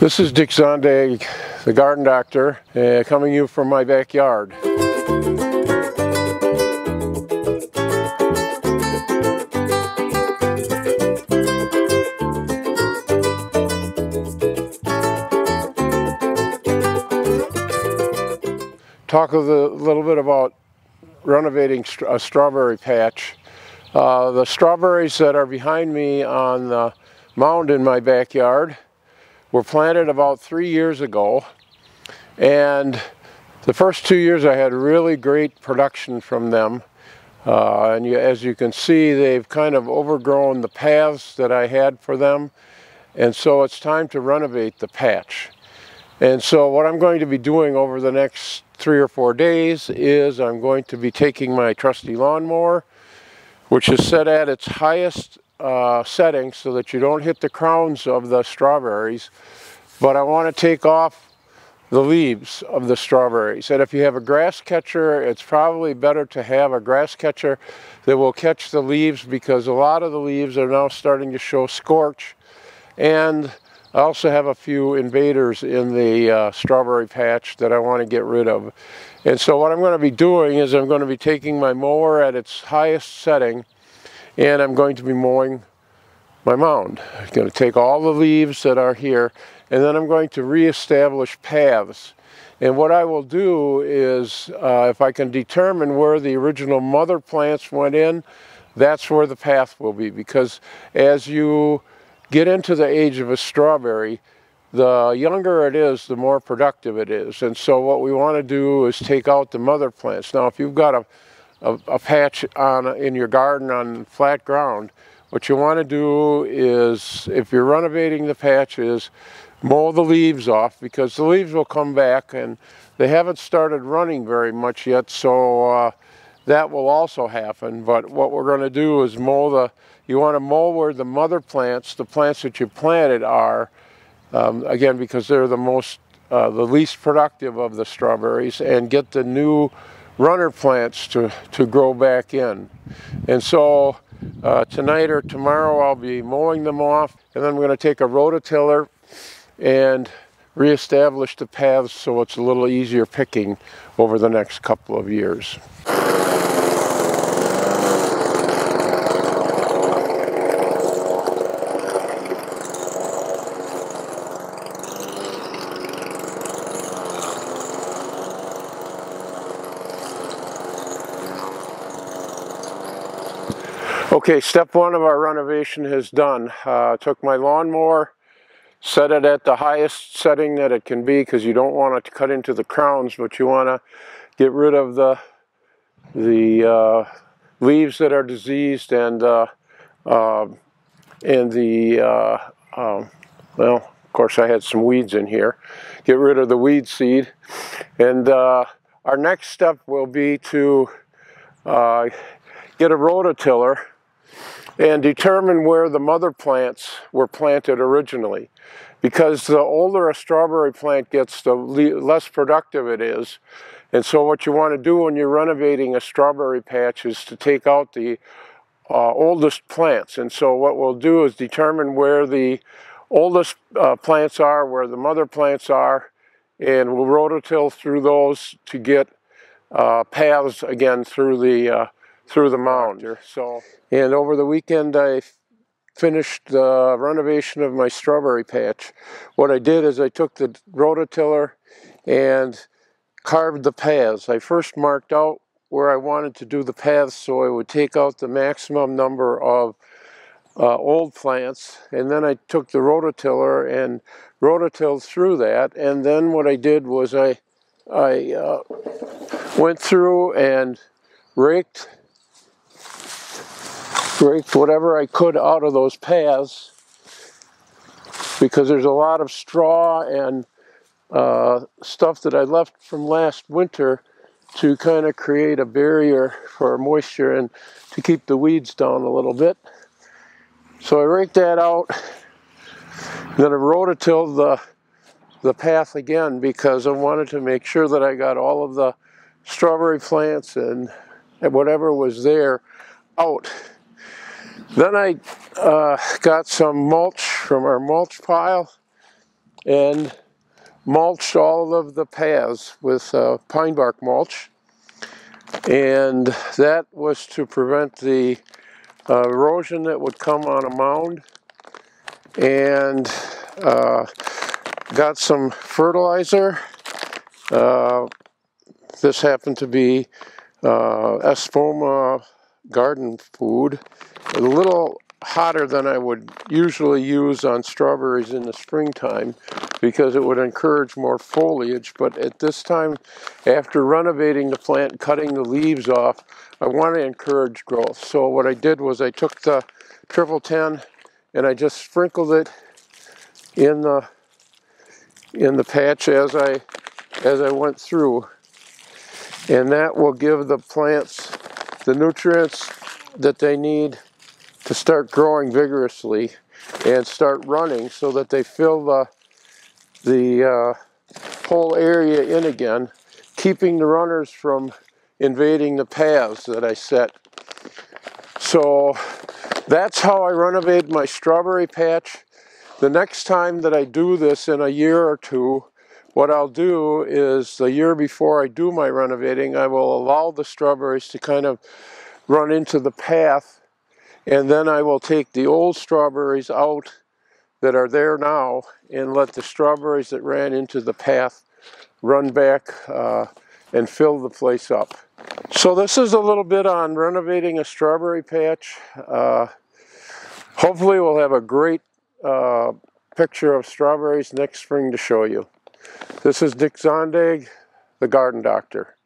This is Dick Zondag, the garden doctor, uh, coming you from my backyard. Talk a little bit about renovating a strawberry patch. Uh, the strawberries that are behind me on the mound in my backyard were planted about three years ago. And the first two years I had really great production from them. Uh, and you, as you can see they've kind of overgrown the paths that I had for them. And so it's time to renovate the patch. And so what I'm going to be doing over the next three or four days is I'm going to be taking my trusty lawnmower which is set at its highest uh, setting so that you don't hit the crowns of the strawberries. But I want to take off the leaves of the strawberries. And if you have a grass catcher, it's probably better to have a grass catcher that will catch the leaves because a lot of the leaves are now starting to show scorch. And I also have a few invaders in the uh, strawberry patch that I want to get rid of. And so what I'm going to be doing is I'm going to be taking my mower at its highest setting and I'm going to be mowing my mound. I'm going to take all the leaves that are here and then I'm going to reestablish paths. And what I will do is, uh, if I can determine where the original mother plants went in, that's where the path will be. Because as you get into the age of a strawberry, the younger it is, the more productive it is. And so what we want to do is take out the mother plants. Now, if you've got a a, a patch on in your garden on flat ground, what you want to do is, if you're renovating the patches, mow the leaves off because the leaves will come back and they haven't started running very much yet, so uh, that will also happen. But what we're going to do is mow the, you want to mow where the mother plants, the plants that you planted are, um, again, because they're the most, uh, the least productive of the strawberries, and get the new runner plants to, to grow back in. And so uh, tonight or tomorrow I'll be mowing them off and then I'm going to take a rototiller and reestablish the paths so it's a little easier picking over the next couple of years. Okay, step one of our renovation is done. Uh, took my lawnmower, set it at the highest setting that it can be because you don't want to cut into the crowns, but you want to get rid of the the uh, leaves that are diseased and uh, uh and the uh, um, well, of course, I had some weeds in here. Get rid of the weed seed, and uh, our next step will be to get a rototiller and determine where the mother plants were planted originally. Because the older a strawberry plant gets, the less productive it is. And so what you want to do when you're renovating a strawberry patch is to take out the uh, oldest plants. And so what we'll do is determine where the oldest uh, plants are, where the mother plants are, and we'll rototill through those to get uh, paths again through the uh, through the mound. So, and over the weekend I finished the renovation of my strawberry patch. What I did is I took the rototiller and carved the paths. I first marked out where I wanted to do the paths so I would take out the maximum number of uh, old plants and then I took the rototiller and rototilled through that and then what I did was I I uh, went through and raked raked whatever I could out of those paths because there's a lot of straw and uh, stuff that I left from last winter to kind of create a barrier for moisture and to keep the weeds down a little bit. So I raked that out. Then I rototilled the the path again because I wanted to make sure that I got all of the strawberry plants and whatever was there out. Then I uh, got some mulch from our mulch pile and mulched all of the paths with uh, pine bark mulch. And that was to prevent the uh, erosion that would come on a mound. And uh, got some fertilizer. Uh, this happened to be uh, Espoma garden food. A little hotter than I would usually use on strawberries in the springtime because it would encourage more foliage. But at this time, after renovating the plant, cutting the leaves off, I want to encourage growth. So what I did was I took the triple ten and I just sprinkled it in the in the patch as I as I went through. And that will give the plants the nutrients that they need to start growing vigorously and start running so that they fill the, the uh, whole area in again, keeping the runners from invading the paths that I set. So that's how I renovate my strawberry patch. The next time that I do this in a year or two, what I'll do is the year before I do my renovating, I will allow the strawberries to kind of run into the path and then I will take the old strawberries out that are there now and let the strawberries that ran into the path run back uh, and fill the place up. So this is a little bit on renovating a strawberry patch. Uh, hopefully we'll have a great uh, picture of strawberries next spring to show you. This is Dick Zondag, the Garden Doctor.